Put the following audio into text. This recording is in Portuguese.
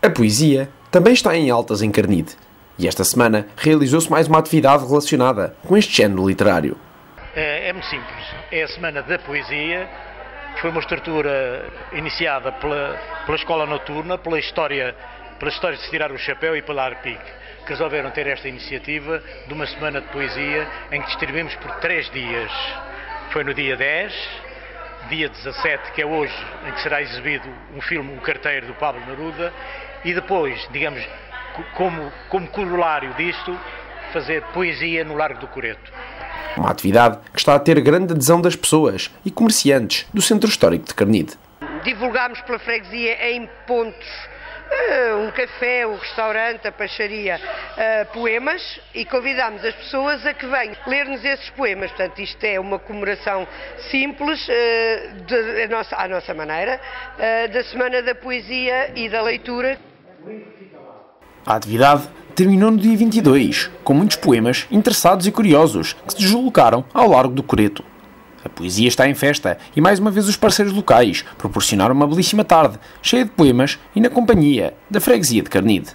A poesia também está em altas em Carnide. E esta semana realizou-se mais uma atividade relacionada com este género literário. É, é muito simples. É a Semana da Poesia, que foi uma estrutura iniciada pela, pela Escola Noturna, pela história, pela história de se tirar o chapéu e pela ARPIC, que resolveram ter esta iniciativa de uma Semana de Poesia em que distribuímos por três dias. Foi no dia 10, dia 17, que é hoje, em que será exibido um filme, O Carteiro, do Pablo Neruda, e depois, digamos, como, como corolário disto, fazer poesia no Largo do Coreto. Uma atividade que está a ter grande adesão das pessoas e comerciantes do Centro Histórico de Carnide. Divulgámos pela freguesia em pontos um café, um restaurante, a peixaria, uh, poemas e convidámos as pessoas a que venham ler-nos esses poemas. Portanto, isto é uma comemoração simples, uh, de, a nossa, à nossa maneira, da Semana da Poesia e da Leitura. A atividade terminou no dia 22, com muitos poemas interessados e curiosos que se deslocaram ao largo do Coreto. A poesia está em festa e mais uma vez os parceiros locais proporcionaram uma belíssima tarde, cheia de poemas e na companhia da freguesia de Carnide.